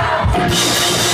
Música